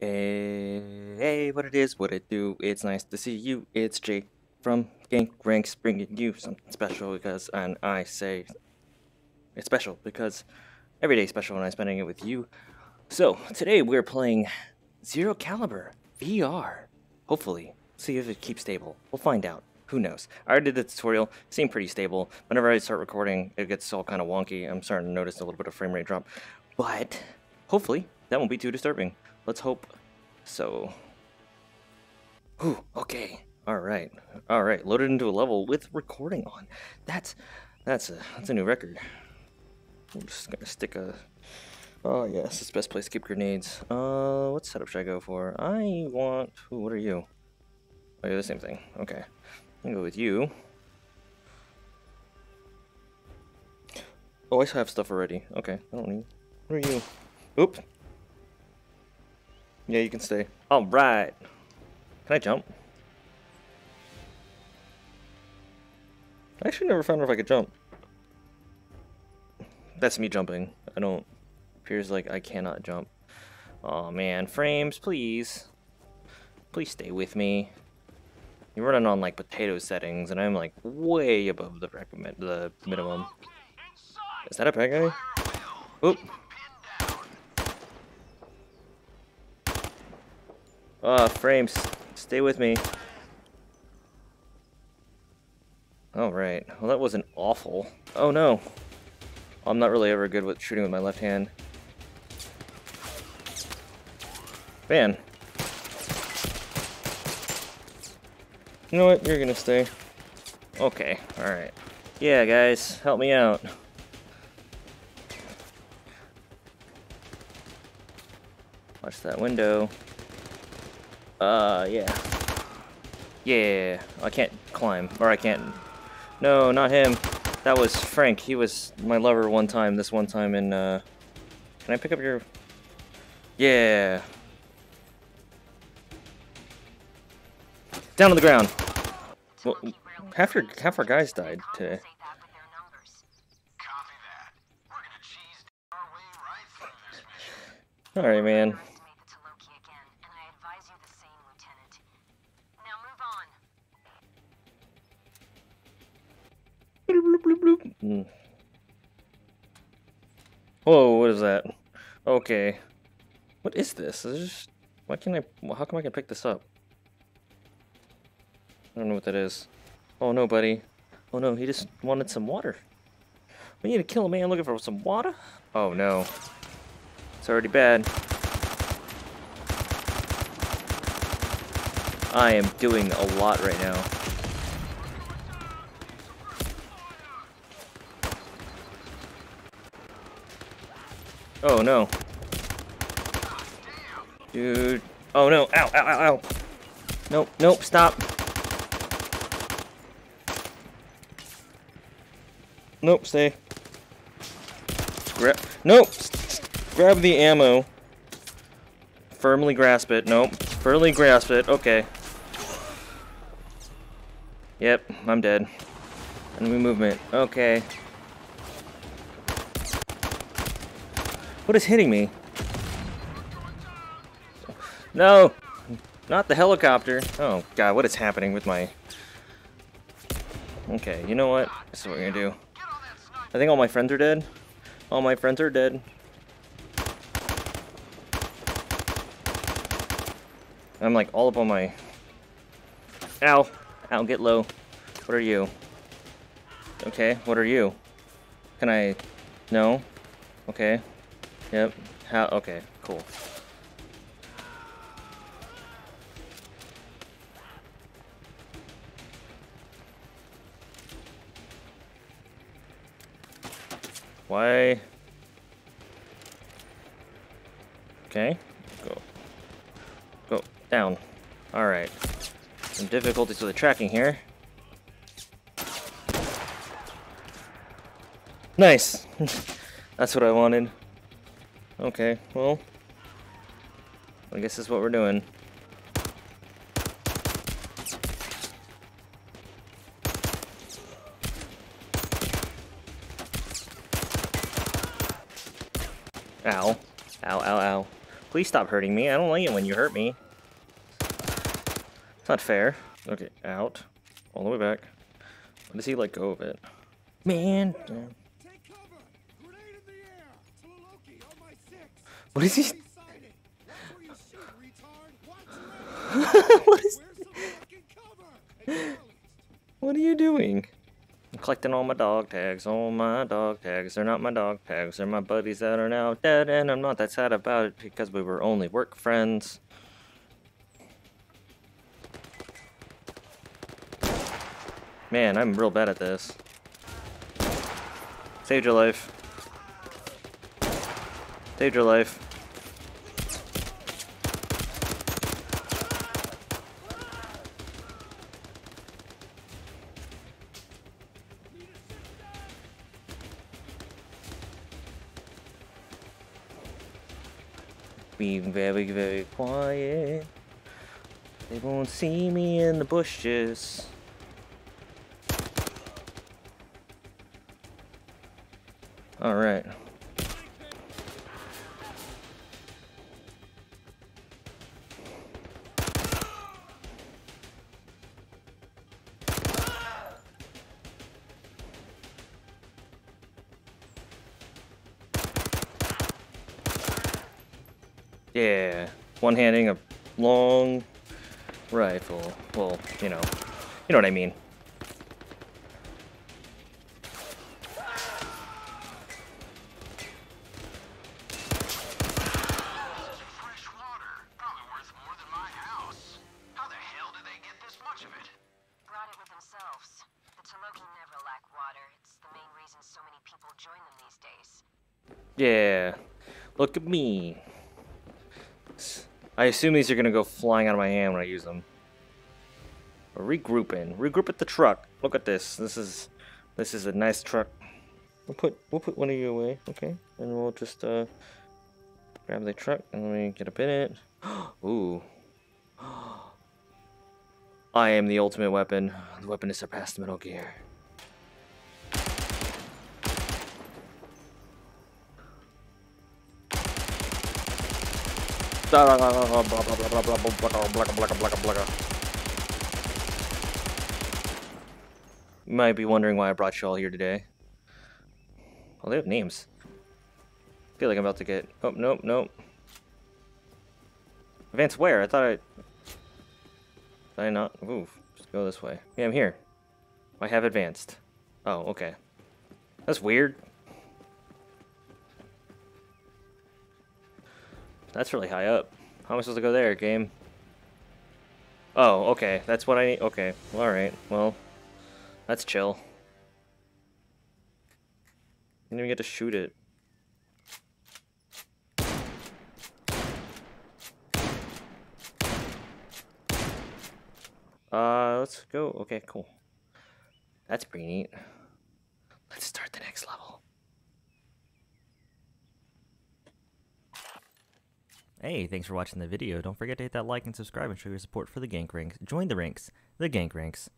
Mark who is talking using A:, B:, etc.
A: Hey, what it is, what it do, it's nice to see you, it's Jay from Gank Ranks bringing you something special because, and I say it's special because every day special when I'm spending it with you. So, today we're playing Zero Caliber VR, hopefully, see if it keeps stable, we'll find out, who knows. I already did the tutorial, seemed pretty stable, whenever I start recording it gets all kind of wonky, I'm starting to notice a little bit of frame rate drop, but hopefully that won't be too disturbing. Let's hope so. Whew, okay. Alright. Alright. Loaded into a level with recording on. That's that's a that's a new record. I'm just gonna stick a Oh yes, it's the best place to keep grenades. Uh what setup should I go for? I want ooh, what are you? Oh, you're the same thing. Okay. I'm gonna go with you. Oh, I have stuff already. Okay, I don't need. What are you? Oop. Yeah, you can stay. All right. Can I jump? I actually never found out if I could jump. That's me jumping. I don't... Appears like I cannot jump. Oh man, frames, please. Please stay with me. You're running on like potato settings, and I'm like way above the recommend the minimum. Is that a bad guy? Oop. Oh, frames. Stay with me. Alright. Well, that wasn't awful. Oh, no. I'm not really ever good with shooting with my left hand. Man. You know what? You're gonna stay. Okay. Alright. Yeah, guys. Help me out. Watch that window. Uh, yeah. Yeah, I can't climb, or I can't... No, not him. That was Frank. He was my lover one time, this one time in, uh... Can I pick up your... Yeah. Down on the ground. Well, half, your, half our guys died today. Alright, man. Hmm. Whoa, what is that? Okay. What is this? Is this why can't I, how come I can pick this up? I don't know what that is. Oh no, buddy. Oh no, he just wanted some water. We need to kill a man looking for some water? Oh no. It's already bad. I am doing a lot right now. Oh no. Dude. Oh no. Ow, ow, ow, ow. Nope, nope, stop. Nope, stay. Grab. Nope! Grab the ammo. Firmly grasp it. Nope. Firmly grasp it. Okay. Yep, I'm dead. Enemy movement. Okay. What is hitting me? No! Not the helicopter. Oh, God, what is happening with my... Okay, you know what? This is what we're gonna do. I think all my friends are dead. All my friends are dead. I'm like all up on my... Ow! Ow, get low. What are you? Okay, what are you? Can I... No? Okay. Yep. How? Okay. Cool. Why? Okay. Go. Go. Down. Alright. Some difficulties with the tracking here. Nice! That's what I wanted. Okay, well, I guess that's what we're doing. Ow. Ow, ow, ow. Please stop hurting me. I don't like it when you hurt me. It's not fair. Okay, out. All the way back. Does he let go of it? Man. What is he? what is? What are you doing? I'm collecting all my dog tags, all my dog tags. They're not my dog tags, they're my buddies that are now dead, and I'm not that sad about it because we were only work friends. Man, I'm real bad at this. Saved your life. Saved your life. Be very, very quiet. They won't see me in the bushes. Yeah, one-handing a long rifle. Well, you know, you know what I mean. Yeah, look at me. I assume these are gonna go flying out of my hand when I use them. regrouping. Regroup at the truck. Look at this. This is this is a nice truck. We'll put we'll put one of you away, okay? And we'll just uh grab the truck and let me get up in it. Ooh. I am the ultimate weapon. The weapon to surpass Metal Gear. You might be wondering why I brought you all here today. Well, they have names. I feel like I'm about to get... Oh, nope, nope. Advance where? I thought I... Did I not? Ooh, just go this way. Yeah, I'm here. I have advanced. Oh, okay. That's weird. That's really high up. How am I supposed to go there, game? Oh, okay. That's what I need. Okay. Well, alright. Well, that's chill. I didn't even get to shoot it. Uh, let's go. Okay, cool. That's pretty neat. Let's start the next level.
B: Hey, thanks for watching the video. Don't forget to hit that like and subscribe and show your support for the Gank Ranks. Join the ranks. The Gank Ranks.